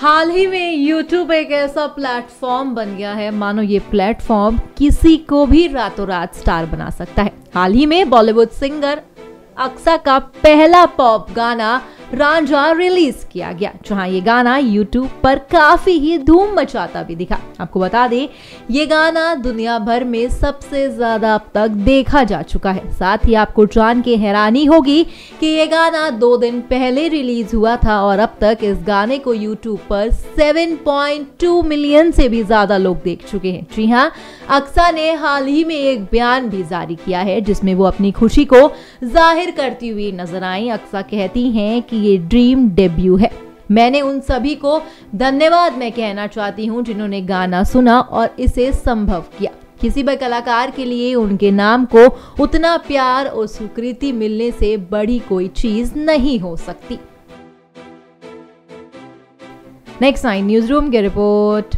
हाल ही में YouTube एक ऐसा प्लेटफॉर्म बन गया है। मानो ये प्लेटफॉर्म किसी को भी रातों रात स्टार बना सकता है। हाल ही में बॉलीवुड सिंगर अक्सा का पहला पॉप गाना रांझा रिलीज़ किया गया, जहाँ ये गाना यूट्यूब पर काफ़ी ही धूम मचाता भी दिखा। आपको बता दें, ये गाना दुनिया भर में सबसे ज़्यादा अब तक देखा जा चुका है। साथ ही आपको जान के हैरानी होगी कि ये गाना दो दिन पहले रिलीज़ हुआ था और अब तक इस गाने को यूट्यूब पर 7.2 मिलियन से भी ज़्यादा लोग देख चुके हैं। जी हाँ अक्सा ने हाल ही में एक बयान भी जारी किया है, जिसमें वो अपनी खुशी को ज़ाहिर करती हुई नज़र आई। अक्सा कहती हैं कि ये ड्रीम डेब्यू है। मैंने उन सभी को धन्यवाद मैं कहना चाहती हूँ जिन्होंने गाना सुना और इसे संभव किया। किसी भी कलाकार के लिए उनके नाम को उतना प्यार और स्वीकृति मिलने से बड़ी कोई चीज़ नहीं हो सकती। नेक्स्ट नाइन न्यूज़ रूम की रिपोर्ट